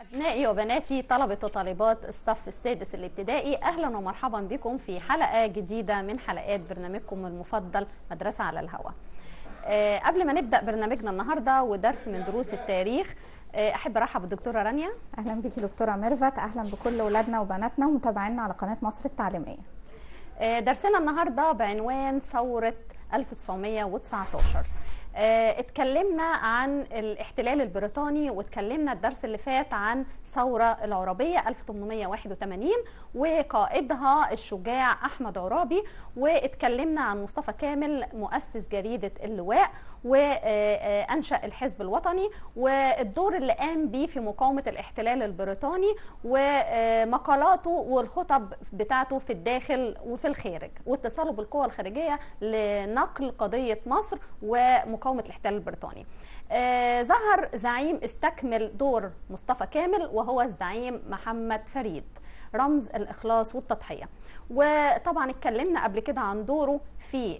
أبنائي وبناتي طلبة وطالبات الصف السادس الابتدائي أهلا ومرحبا بكم في حلقة جديدة من حلقات برنامجكم المفضل مدرسة على الهواء أه قبل ما نبدأ برنامجنا النهاردة ودرس من دروس التاريخ أه أحب أرحب بالدكتورة رانيا. أهلا بيكي دكتورة ميرفت. أهلا بكل أولادنا وبناتنا ومتابعينا على قناة مصر التعليمية. أه درسنا النهاردة بعنوان ثورة 1919 آه، اتكلمنا عن الاحتلال البريطاني واتكلمنا الدرس اللي فات عن ثورة العربية 1881 وقائدها الشجاع أحمد عرابي واتكلمنا عن مصطفى كامل مؤسس جريدة اللواء وأنشأ الحزب الوطني والدور اللي قام بيه في مقاومة الاحتلال البريطاني ومقالاته والخطب بتاعته في الداخل وفي الخارج واتصاله بالقوى الخارجية لنقل قضية مصر ومقاومة الاحتلال البريطاني. آه ظهر زعيم استكمل دور مصطفى كامل وهو الزعيم محمد فريد. رمز الإخلاص والتضحية. وطبعا اتكلمنا قبل كده عن دوره في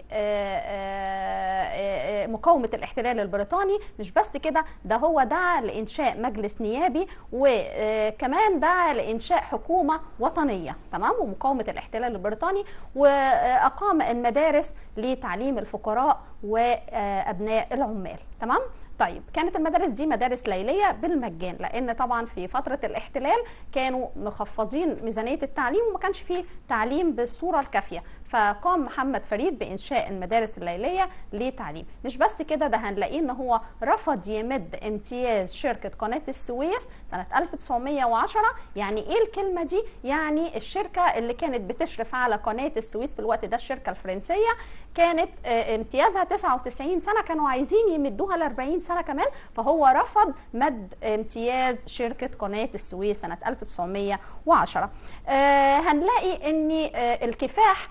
مقاومة الاحتلال البريطاني. مش بس كده ده هو دعا لإنشاء مجلس نيابي وكمان دعا لإنشاء حكومة وطنية تمام؟ ومقاومة الاحتلال البريطاني. وأقام المدارس لتعليم الفقراء وأبناء العمال تمام؟ طيب كانت المدارس دي مدارس ليلية بالمجان لأن طبعا في فترة الاحتلال كانوا مخفضين ميزانية التعليم وما كانش فيه تعليم بالصورة الكافية. فقام محمد فريد بإنشاء المدارس الليلية لتعليم مش بس كده ده هنلاقيه إن هو رفض يمد امتياز شركة قناة السويس سنة 1910 يعني إيه الكلمة دي؟ يعني الشركة اللي كانت بتشرف على قناة السويس في الوقت ده الشركة الفرنسية كانت امتيازها 99 سنة كانوا عايزين يمدوها ل 40 سنة كمان. فهو رفض مد امتياز شركة قناة السويس سنة 1910 آه هنلاقي إن آه الكفاح آه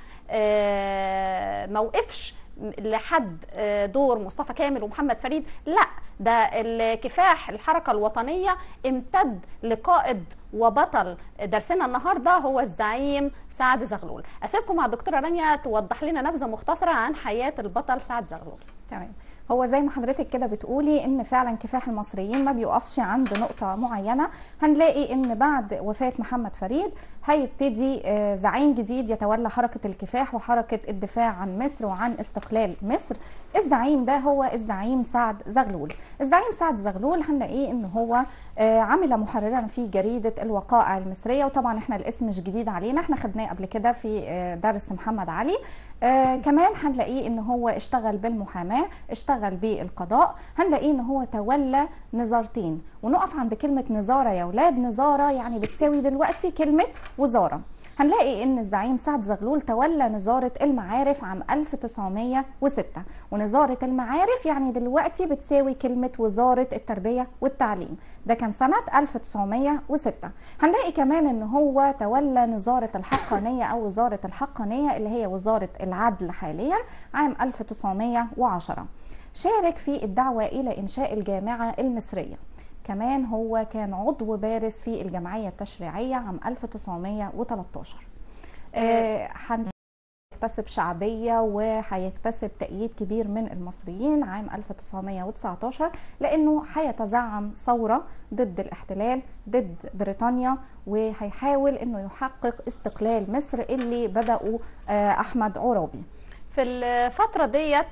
موقفش لحد دور مصطفى كامل ومحمد فريد. لا ده الكفاح الحركة الوطنية امتد لقائد وبطل درسنا النهارده هو الزعيم سعد زغلول. أسيبكم مع الدكتوره رانيا توضح لنا نبذة مختصرة عن حياة البطل سعد زغلول. تمام. هو زي ما حضرتك كده بتقولي إن فعلا كفاح المصريين ما بيقفش عند نقطة معينة. هنلاقي إن بعد وفاة محمد فريد هيبتدي زعيم جديد يتولى حركة الكفاح وحركة الدفاع عن مصر وعن استقلال مصر. الزعيم ده هو الزعيم سعد زغلول. الزعيم سعد زغلول هنلاقيه إن هو عمل محررا في جريدة الوقائع المصرية. وطبعا إحنا الاسم مش جديد علينا. إحنا خدناه قبل كده في درس محمد علي. كمان هنلاقيه إن هو اشتغل بالمحاماة اشتغل بالقضاء. هنلاقيه إن هو تولى نظارتين ونقف عند كلمة نظاره يا أولاد نظاره يعني بتساوي دلوقتي كلمة وزارة. هنلاقي إن الزعيم سعد زغلول تولى نظاره المعارف عام 1906 ونظاره المعارف يعني دلوقتي بتساوي كلمة وزارة التربية والتعليم. ده كان سنة 1906 هنلاقي كمان إن هو تولى نظاره الحقانية أو وزارة الحقانية اللي هي وزارة العدل حاليا عام 1910 شارك في الدعوة إلى إنشاء الجامعة المصرية. كمان هو كان عضو بارز في الجمعية التشريعية عام 1913 هيكتسب شعبية وهيكتسب تأييد كبير من المصريين عام 1919 لأنه هيتزعم ثورة ضد الاحتلال ضد بريطانيا وهيحاول أنه يحقق استقلال مصر اللي بدأوا أحمد عرابي في الفترة ديت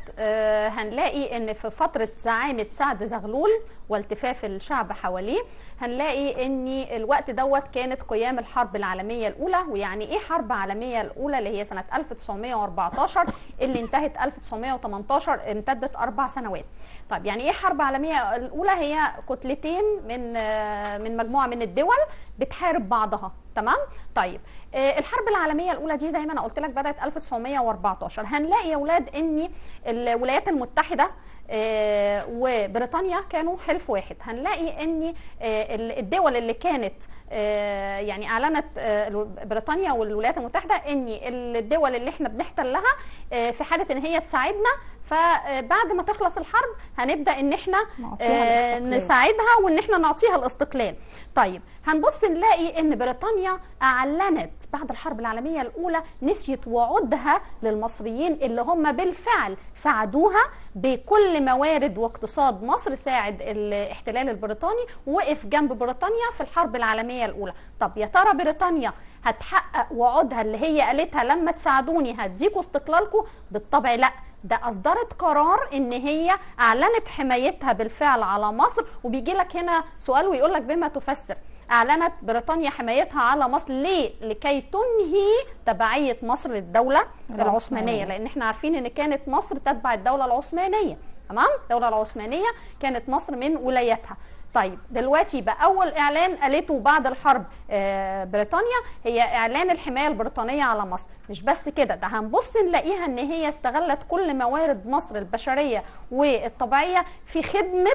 هنلاقي إن في فترة زعامة سعد زغلول والتفاف الشعب حواليه هنلاقي إن الوقت دوت كانت قيام الحرب العالمية الأولى. ويعني إيه حرب عالمية الأولى؟ اللي هي سنة 1914 اللي انتهت 1918 امتدت أربع سنوات. طيب يعني إيه حرب عالمية الأولى؟ هي كتلتين من من مجموعة من الدول بتحارب بعضها تمام؟ طيب الحرب العالمية الأولى دي زي ما أنا قلت لك بدأت 1914 هنلاقي يا أولاد إن الولايات المتحدة آه وبريطانيا كانوا حلف واحد؟ هنلاقي إن آه الدول اللي كانت آه يعني أعلنت بريطانيا والولايات المتحدة إن الدول اللي إحنا بنحتلها في حالة إن هي تساعدنا فبعد ما تخلص الحرب هنبدأ إن إحنا آه،. نساعدها وإن إحنا نعطيها الاستقلال. طيب هنبص نلاقي إن بريطانيا أعلنت بعد الحرب العالمية الأولى نسيت وعودها للمصريين اللي هم بالفعل ساعدوها بكل موارد واقتصاد مصر ساعد الاحتلال البريطاني ووقف جنب بريطانيا في الحرب العالمية الأولى. طب يا ترى بريطانيا هتحقق وعودها اللي هي قالتها لما تساعدوني هديكوا استقلالكم بالطبع لا. ده أصدرت قرار إن هي أعلنت حمايتها بالفعل على مصر وبيجي لك هنا سؤال ويقول لك بما تفسر أعلنت بريطانيا حمايتها على مصر ليه؟ لكي تنهي تبعية مصر للدوله العثمانية. العثمانية لأن إحنا عارفين إن كانت مصر تتبع الدولة العثمانية تمام؟ الدولة العثمانية كانت مصر من ولايتها. طيب دلوقتي بقى أول إعلان قالته بعد الحرب آه، بريطانيا هي إعلان الحماية البريطانية على مصر. مش بس كده ده هنبص نلاقيها إن هي استغلت كل موارد مصر البشرية والطبيعية في خدمة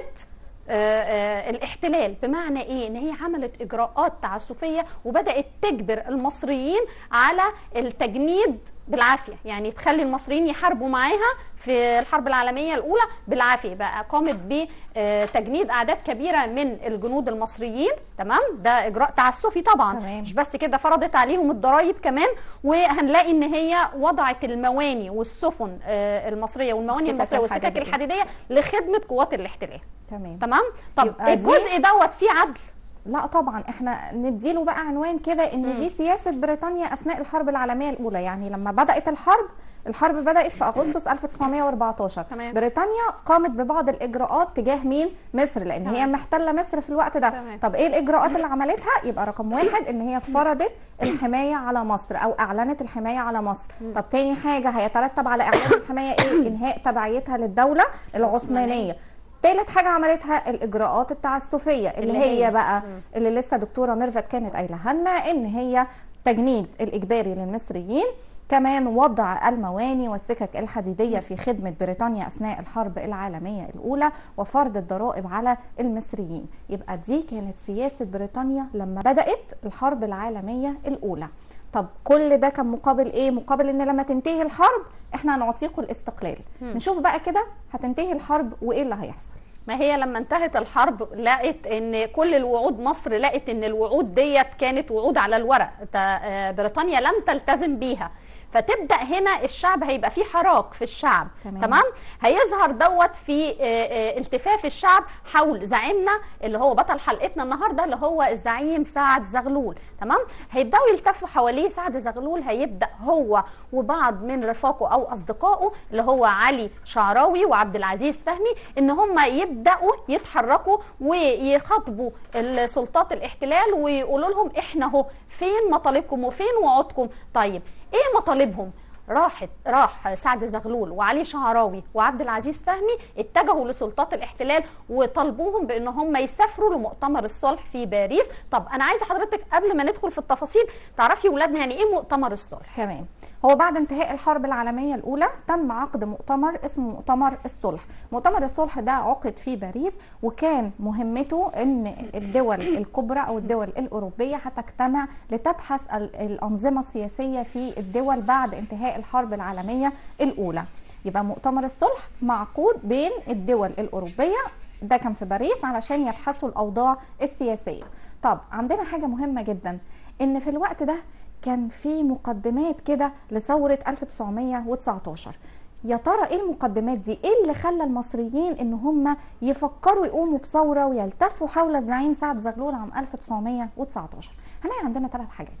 آه، آه، الاحتلال. بمعنى إيه؟ إن هي عملت إجراءات تعسفية وبدأت تجبر المصريين على التجنيد بالعافية. يعني تخلي المصريين يحاربوا معاها في الحرب العالمية الأولى بالعافية. بقى قامت بتجنيد أعداد كبيرة من الجنود المصريين. تمام؟ ده إجراء تعسفي طبعا. تمام. مش بس كده فرضت عليهم الضرائب كمان وهنلاقي إن هي وضعت المواني والسفن آه، المصرية والمواني المصرية والسكك. الحديدية لخدمة قوات الاحتلال. تمام. تمام؟ طب الجزء دوت فيه عدل. لا طبعا إحنا نديله بقى عنوان كده إن دي سياسة بريطانيا أثناء الحرب العالمية الأولى. يعني لما بدأت الحرب الحرب بدأت في أغسطس 1914 تمام. بريطانيا قامت ببعض الإجراءات تجاه مين؟ مصر لأن هي تمام. محتلة مصر في الوقت ده. تمام. طب إيه الإجراءات اللي عملتها؟ يبقى رقم واحد إن هي فرضت الحماية على مصر أو أعلنت الحماية على مصر. طب تاني حاجة هيترتب على إعلان الحماية إيه؟ إنهاء تبعيتها للدولة العثمانية. تالت حاجة عملتها الإجراءات التعسفية اللي, اللي هي, هي- بقى اللي لسه دكتورة ميرفت كانت قايلها لنا إن هي تجنيد الإجباري للمصريين كمان وضع المواني والسكك الحديدية في خدمة بريطانيا أثناء الحرب العالمية الأولى وفرض الضرائب على المصريين. يبقى دي كانت سياسة بريطانيا لما بدأت الحرب العالمية الأولى. طب كل ده كان مقابل إيه؟ مقابل إن لما تنتهي الحرب إحنا هنعطيكم الاستقلال. نشوف بقى كده هتنتهي الحرب وإيه اللي هيحصل. ما هي لما انتهت الحرب لقت إن كل الوعود مصر لقت إن الوعود ديت كانت وعود على الورق. آه، بريطانيا لم تلتزم بيها. فتبدأ هنا الشعب هيبقى فيه حراك في الشعب. تمام. تمام؟ هيظهر دوت في آه، آه، التفاف الشعب حول زعيمنا اللي هو بطل حلقتنا النهارده اللي هو الزعيم سعد زغلول. تمام؟ هيبدأوا يلتفوا حواليه. سعد زغلول هيبدأ هو وبعض من رفاقه أو أصدقائه اللي هو علي شعراوي وعبد العزيز فهمي إن هم يبدأوا يتحركوا ويخاطبوا السلطات الاحتلال ويقولوا لهم إحنا أهو فين مطالبكم وفين وعودكم. طيب إيه مطالبهم؟ راحت راح سعد زغلول وعلي شعراوي وعبد العزيز فهمي اتجهوا لسلطات الاحتلال وطالبوهم بان هم يسافروا لمؤتمر الصلح في باريس. طب أنا عايزة حضرتك قبل ما ندخل في التفاصيل تعرفي ولادنا يعني إيه مؤتمر الصلح؟ تمام. هو بعد انتهاء الحرب العالمية الأولى تم عقد مؤتمر اسمه مؤتمر الصلح. مؤتمر الصلح ده عقد في باريس وكان مهمته أن الدول الكبرى أو الدول الأوروبية هتجتمع لتبحث ال- الأنظمة السياسية في الدول بعد انتهاء الحرب العالمية الأولى. يبقى مؤتمر الصلح معقود بين الدول الأوروبية ده كان في باريس علشان يبحثوا الأوضاع السياسية. طب عندنا حاجة مهمة جدا إن في الوقت ده كان في مقدمات كده لثورة 1919 يا ترى إيه المقدمات دي؟ إيه اللي خلى المصريين إن هم يفكروا يقوموا بثورة ويلتفوا حول الزعيم سعد زغلول عام 1919 هنلاقي عندنا ثلاث حاجات.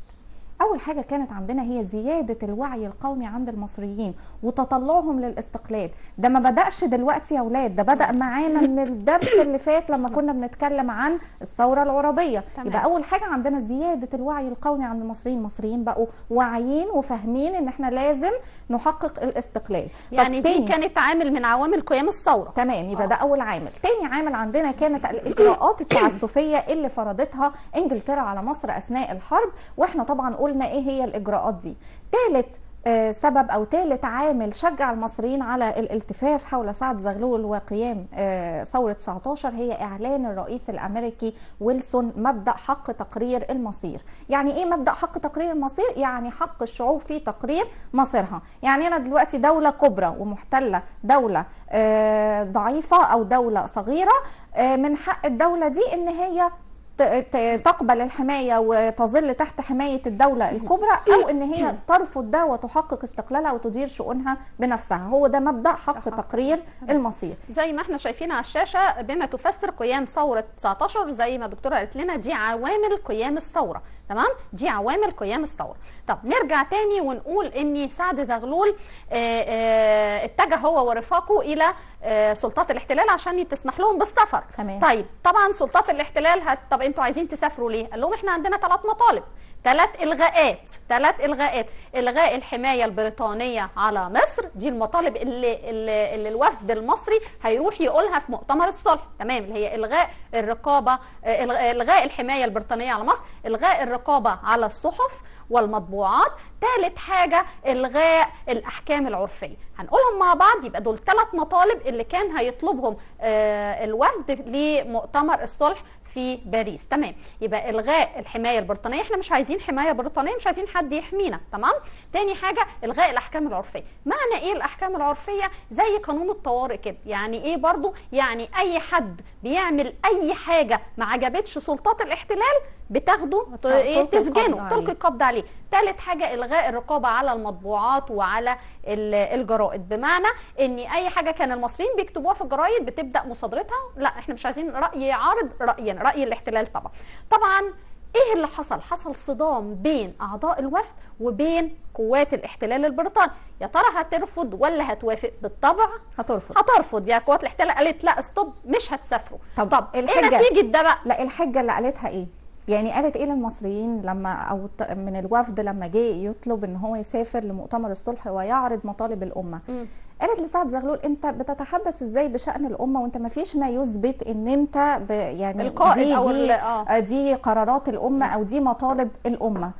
أول حاجة كانت عندنا هي زيادة الوعي القومي عند المصريين وتطلعهم للاستقلال. ده ما بدأش دلوقتي يا أولاد ده بدأ معانا من الدرس اللي فات لما كنا بنتكلم عن الثورة العربية. تمام. يبقى أول حاجة عندنا زيادة الوعي القومي عند المصريين. المصريين بقوا واعيين وفاهمين إن إحنا لازم نحقق الاستقلال. يعني دي كانت عامل من عوامل قيام الثورة. تمام يبقى آه. ده أول عامل. تاني عامل عندنا كانت الإجراءات التعسفية اللي فرضتها إنجلترا على مصر أثناء الحرب. وإحنا طبعا قلنا إيه هي الإجراءات دي. تالت آه، سبب أو ثالث عامل شجع المصريين على الالتفاف حول سعد زغلول وقيام آه، ثورة 19 هي إعلان الرئيس الأمريكي ويلسون مبدأ حق تقرير المصير. يعني إيه مبدأ حق تقرير المصير؟ يعني حق الشعوب في تقرير مصيرها. يعني أنا دلوقتي دولة كبرى ومحتلة دولة آه، ضعيفة أو دولة صغيرة من حق الدولة دي إن هي تقبل الحماية وتظل تحت حماية الدولة الكبرى أو إن هي ترفض ده وتحقق استقلالها وتدير شؤونها بنفسها. هو ده مبدأ حق. تقرير المصير. زي ما إحنا شايفين على الشاشة بما تفسر قيام ثورة 19 زي ما الدكتوره قالت لنا دي عوامل قيام الثورة. تمام؟ دي عوامل قيام الثورة. طب نرجع تاني ونقول إن سعد زغلول آه، آه، اتجه هو ورفاقه إلى آه، سلطات الاحتلال عشان تسمح لهم بالسفر. تمام. طيب طبعا سلطات الاحتلال هت... طب أنتوا عايزين تسافروا ليه؟ قال لهم إحنا عندنا ثلاث مطالب. ثلاث إلغاءات ثلاث إلغاءات. إلغاء الحماية البريطانية على مصر دي المطالب اللي اللي, اللي الوفد المصري هيروح يقولها في مؤتمر الصلح. تمام اللي هي إلغاء الرقابة الغ- إلغاء الحماية البريطانية على مصر إلغاء الرقابة على الصحف والمطبوعات. ثالث حاجة إلغاء الأحكام العرفية. هنقولهم مع بعض يبقى دول ثلاث مطالب اللي كان هيطلبهم آه، الوفد لمؤتمر الصلح في باريس. تمام. يبقى إلغاء الحماية البريطانية إحنا مش عايزين حماية بريطانية مش عايزين حد يحمينا. تمام؟ تاني حاجة إلغاء الأحكام العرفية. معنى إيه الأحكام العرفية؟ زي قانون الطوارئ كده. يعني إيه برضو؟ يعني أي حد بيعمل أي حاجة ما عجبتش سلطات الاحتلال بتاخده إيه تسجنه. تلقي القبض عليه. ثالث حاجة إلغاء الرقابة على المطبوعات وعلى ال- الجرائد. بمعنى إن أي حاجة كان المصريين بيكتبوها في الجرايد بتبدأ مصادرتها؟ لا إحنا مش عايزين رأي يعارض رأينا. رأي الاحتلال طبعا. طبعا إيه اللي حصل؟ حصل صدام بين أعضاء الوفد وبين قوات الاحتلال البريطاني. يا ترى هترفض ولا هتوافق؟ بالطبع هترفض. هترفض. يا قوات الاحتلال قالت لا استوب مش هتسافروا. طب طب إيه الحجة- نتيجة ده بقى؟ لا الحجة اللي قالتها إيه؟ يعني قالت إيه للمصريين لما أو من الوفد لما جه يطلب إن هو يسافر لمؤتمر الصلح ويعرض مطالب الأمة؟ مم. قالت لسعد زغلول أنت بتتحدث إزاي بشأن الأمة وأنت ما فيش ما يثبت إن أنت ب يعني القائد دي دي, آه. دي قرارات الأمة أو دي مطالب الأمة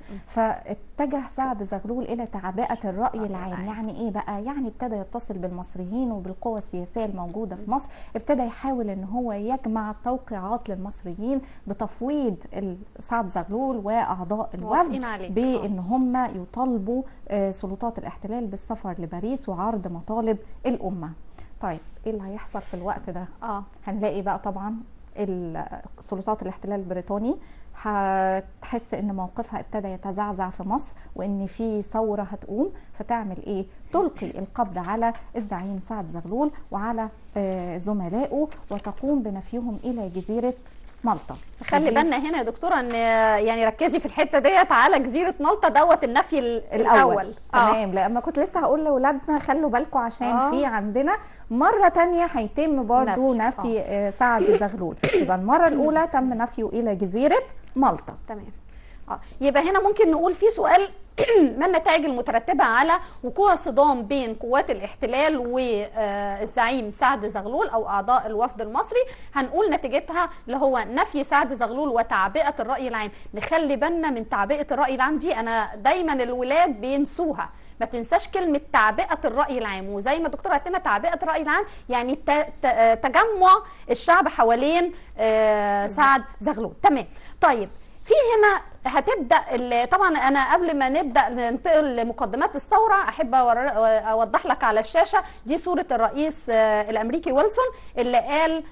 فاتجه سعد زغلول إلى تعبئة الرأي العام. يعني إيه بقى؟ يعني ابتدى يتصل بالمصريين وبالقوى السياسية الموجودة في مصر ابتدى يحاول إن هو يجمع توقيعات للمصريين بتفويض سعد زغلول وأعضاء الوفد. بإن هم يطالبوا آه، سلطات الاحتلال بالسفر لباريس وعرض مطالب الأمة. طيب إيه اللي هيحصل في الوقت ده؟ آه. هنلاقي بقى طبعا سلطات الاحتلال البريطاني هتحس إن موقفها ابتدى يتزعزع في مصر وإن في ثورة هتقوم. فتعمل إيه؟ تلقي القبض على الزعيم سعد زغلول وعلى آه، زملائه وتقوم بنفيهم إلى جزيرة مالطا. خلي بالنا هنا يا دكتورة إن يعني ركزي في الحتة ديت على جزيرة مالطا دوت النفي ال- الأول, آه. تمام. لما كنت لسه هقول لأولادنا خلوا بالكم عشان آه. في عندنا مرة تانية هيتم برضو نفي. نفي, آه، سعد زغلول يبقى المرة الأولى تم نفيه إلى جزيرة مالطا. تمام. آه يبقى هنا ممكن نقول في سؤال ما النتائج المترتبة على وقوع صدام بين قوات الاحتلال والزعيم سعد زغلول أو أعضاء الوفد المصري. هنقول نتيجتها اللي هو نفي سعد زغلول وتعبئة الرأي العام. نخلي بالنا من تعبئة الرأي العام دي. أنا دايما الولاد بينسوها. ما تنساش كلمة تعبئة الرأي العام. وزي ما الدكتورة قالت لنا تعبئة الرأي العام يعني تجمع الشعب حوالين آه، سعد زغلول. تمام. طيب في هنا هتبدأ طبعا أنا قبل ما نبدأ ننتقل لمقدمات الثورة أحب أوضح لك على الشاشة دي صورة الرئيس آه، الأمريكي ويلسون اللي قال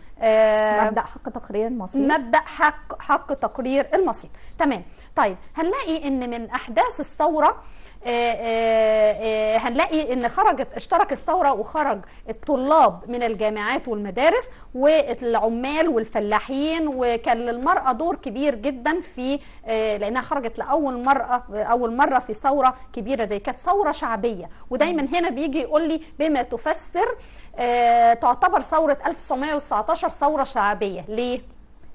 مبدأ حق تقرير المصير؟ مبدأ حق حق تقرير المصير. تمام. طيب هنلاقي إن من أحداث الثورة آه، آه، آه، هنلاقي إن خرجت اشترك الثورة وخرج الطلاب من الجامعات والمدارس والعمال والفلاحين وكان للمرأة دور كبير جدا في آه، لأنها خرجت لأول مره أول مرة في ثورة كبيرة زي كانت ثورة شعبية. ودايما هنا بيجي يقول لي بما تفسر آه، تعتبر ثورة 1919 ثورة شعبية ليه؟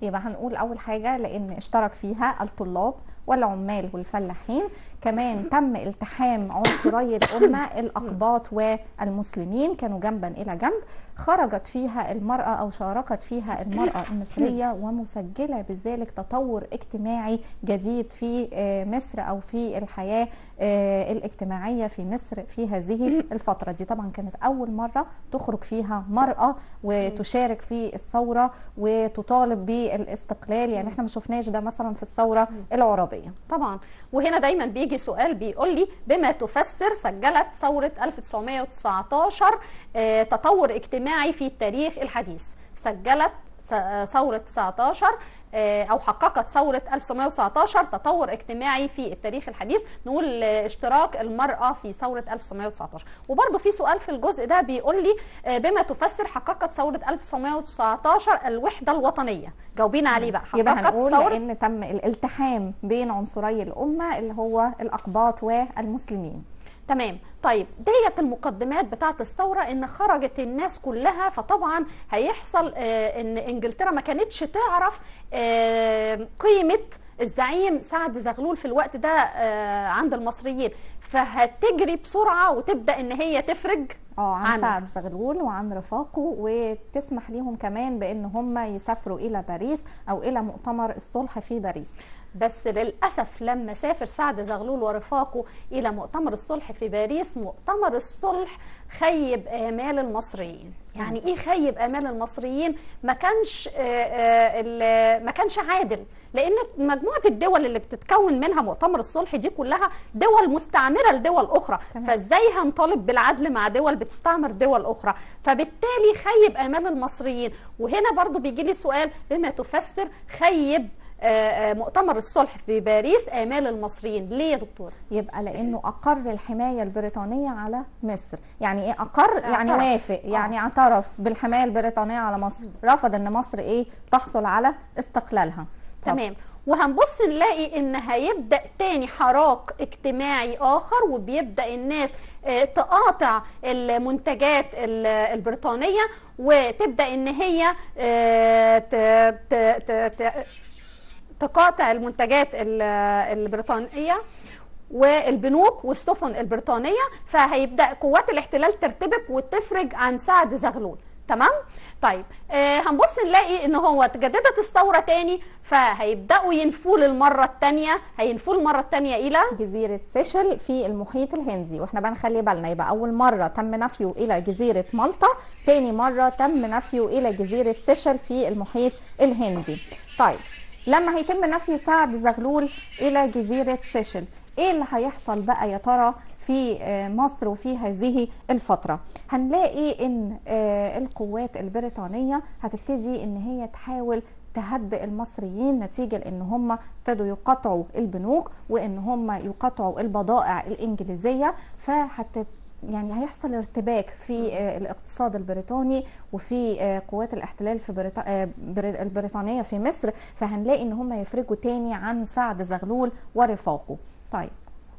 يبقى هنقول أول حاجة لأن اشترك فيها الطلاب والعمال والفلاحين. كمان تم التحام عنصري الأمة الأقباط والمسلمين. كانوا جنبا إلى جنب. خرجت فيها المرأة أو شاركت فيها المرأة المصرية ومسجلة بذلك تطور اجتماعي جديد في آه، مصر أو في الحياة آه، الاجتماعية في مصر في هذه الفترة دي. طبعا كانت أول مرة تخرج فيها مرأة وتشارك في الثورة وتطالب بالإستقلال. يعني إحنا ما شفناش ده مثلا في الثورة العربية. طبعا. وهنا دايما بيجي سؤال بيقول لي بما تفسر سجلت ثورة 1919 آه، تطور اجتماعي في التاريخ الحديث. سجلت س- ثورة 19 آه، أو حققت ثورة 1919 تطور اجتماعي في التاريخ الحديث. نقول آه، اشتراك المرأة في ثورة 1919 وبرضه في سؤال في الجزء ده بيقول لي آه، بما تفسر حققت ثورة 1919 الوحدة الوطنية. جاوبينا عليه بقى. يبقى حققت هنقول ثورة لأن تم الالتحام بين عنصري الأمة اللي هو الأقباط والمسلمين. تمام. طيب ديت المقدمات بتاعت الثورة إن خرجت الناس كلها فطبعا هيحصل آه إن إنجلترا ما كانتش تعرف آه قيمة الزعيم سعد زغلول في الوقت ده آه عند المصريين. فهتجري بسرعة وتبدأ إن هي تفرج آه عن. سعد زغلول وعن رفاقه وتسمح ليهم كمان بأن هم يسافروا إلى باريس أو إلى مؤتمر الصلح في باريس. بس للأسف لما سافر سعد زغلول ورفاقه إلى مؤتمر الصلح في باريس. مؤتمر الصلح خيب آمال المصريين. يعني إيه خيب آمال المصريين؟ ما كانش آه، آه، ما كانش عادل. لأن مجموعة الدول اللي بتتكون منها مؤتمر الصلح دي كلها دول مستعمرة لدول أخرى. تمام. فإزاي هنطالب بالعدل مع دول بتستعمر دول أخرى. فبالتالي خيب آمال المصريين. وهنا برضو بيجي لي سؤال بما تفسر خيب آه، آه، مؤتمر الصلح في باريس آمال المصريين. ليه يا دكتور؟ يبقى لأنه أقر الحماية البريطانية على مصر. يعني إيه أقر؟ يعني اعترف. وافق. يعني اعترف بالحماية البريطانية على مصر. رفض إن مصر إيه؟ تحصل على استقلالها. تمام. وهنبص نلاقي إن هيبدأ تاني حراك اجتماعي آخر وبيبدأ الناس آه، تقاطع المنتجات ال- البريطانية وتبدأ إن هي آه، تقاطع المنتجات ال- البريطانية والبنوك والسفن البريطانية فهيبدأ قوات الاحتلال ترتبك وتفرج عن سعد زغلول. تمام؟ طيب آه هنبص نلاقي إن هو تجددت الثورة تاني فهيبدأوا ينفوه للمرة الثانية هينفوه المرة الثانية إلى جزيرة سيشل في المحيط الهندي. وإحنا بقى نخلي بالنا يبقى أول مرة تم نفيه إلى جزيرة مالطا تاني مرة تم نفيه إلى جزيرة سيشل في المحيط الهندي. طيب لما هيتم نفي سعد زغلول إلى جزيرة سيشل إيه اللي هيحصل بقى يا ترى؟ في آه، مصر وفي هذه الفترة. هنلاقي إن آه، القوات البريطانية هتبتدي إن هي تحاول تهدئ المصريين نتيجة لإن هم ابتدوا يقاطعوا البنوك وإن هم يقاطعوا البضائع الإنجليزية. فهت يعني هيحصل ارتباك في آه، الاقتصاد البريطاني وفي قوات الاحتلال في بريط... بري- البريطانية في مصر. فهنلاقي إن هم يفرجوا تاني عن سعد زغلول ورفاقه. طيب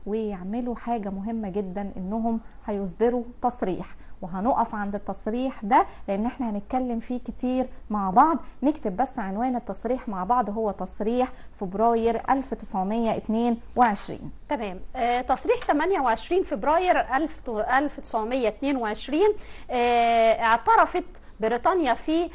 ويعملوا حاجة مهمة جدا إنهم هيصدروا تصريح. وهنقف عند التصريح ده لأن إحنا هنتكلم فيه كتير مع بعض. نكتب بس عنوان التصريح مع بعض هو تصريح فبراير 1922 تمام. آه تصريح 28 فبراير 1000 1922 آه اعترفت بريطانيا فيه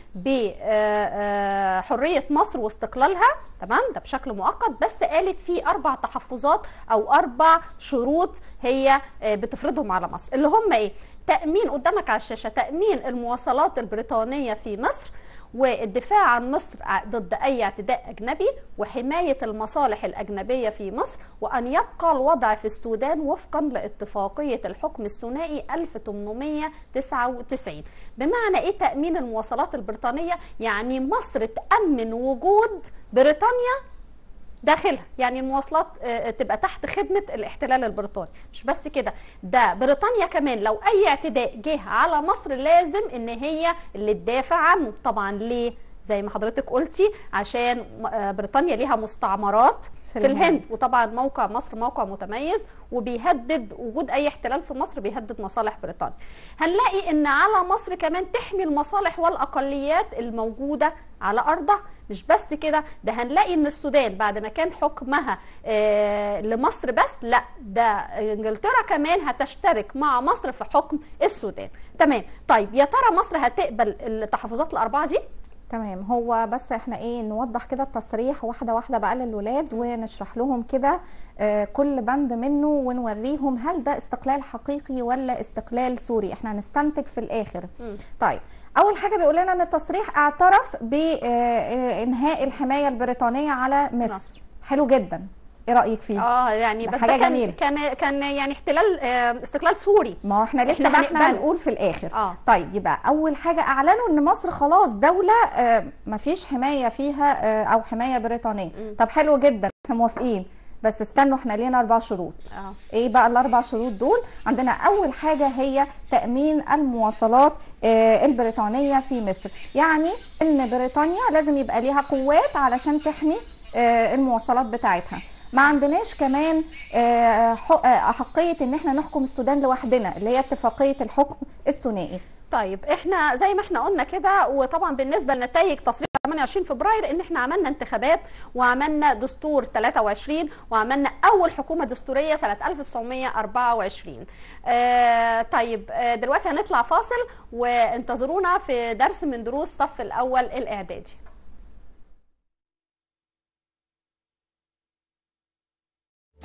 بحرية مصر واستقلالها تمام ده بشكل مؤقت بس قالت في أربع تحفظات أو أربع شروط هي آه بتفرضهم على مصر اللي هم إيه؟ تأمين قدامك على الشاشة تأمين المواصلات البريطانية في مصر والدفاع عن مصر ضد أي اعتداء أجنبي وحماية المصالح الأجنبية في مصر وأن يبقى الوضع في السودان وفقا لاتفاقية الحكم الثنائي 1899 بمعنى إيه تأمين المواصلات البريطانية؟ يعني مصر تأمن وجود بريطانيا داخلها. يعني المواصلات آه، تبقى تحت خدمة الاحتلال البريطاني. مش بس كده ده بريطانيا كمان لو أي اعتداء جه على مصر لازم إن هي اللي تدافع عنه. طبعا ليه؟ زي ما حضرتك قلتي عشان آه، بريطانيا ليها مستعمرات في. الهند. وطبعا موقع مصر موقع متميز وبيهدد وجود أي احتلال في مصر بيهدد مصالح بريطانيا. هنلاقي إن على مصر كمان تحمي المصالح والأقليات الموجودة على أرضها. مش بس كده ده هنلاقي إن السودان بعد ما كان حكمها آه لمصر بس لا ده إنجلترا كمان هتشترك مع مصر في حكم السودان. تمام. طيب يا ترى مصر هتقبل التحفظات الأربعة دي؟ تمام. هو بس إحنا إيه نوضح كده التصريح واحدة واحدة بقى للولاد ونشرح لهم كده آه، كل بند منه ونوريهم هل ده استقلال حقيقي ولا استقلال سوري. إحنا هنستنتج في الآخر. مم. طيب أول حاجة بيقول لنا إن التصريح اعترف بانهاء الحماية البريطانية على مصر, مصر. حلو جدا. إيه رأيك فيه؟ آه يعني بس حاجة كان جميلة. كان كان يعني احتلال آه استقلال سوري. ما هو إحنا لسه إحنا هنقبله. هنقول في الآخر. آه. طيب يبقى أول حاجة أعلنوا إن مصر خلاص دولة آه، مفيش حماية فيها آه، أو حماية بريطانية. مم. طب حلو جدا إحنا موافقين. بس استنوا إحنا لينا أربع شروط. آه. إيه بقى الأربع شروط دول؟ عندنا أول حاجة هي تأمين المواصلات آه، البريطانية في مصر. يعني إن بريطانيا لازم يبقى ليها قوات علشان تحمي آه، المواصلات بتاعتها. ما عندناش كمان آه، آه، أحقية إن إحنا نحكم السودان لوحدنا اللي هي اتفاقية الحكم الثنائي. طيب إحنا زي ما إحنا قلنا كده وطبعا بالنسبة لنتائج تصريح 28 فبراير إن إحنا عملنا انتخابات وعملنا دستور 23 وعملنا أول حكومة دستورية سنة 1924 آه طيب آه دلوقتي هنطلع فاصل وانتظرونا في درس من دروس الصف الأول الإعدادي.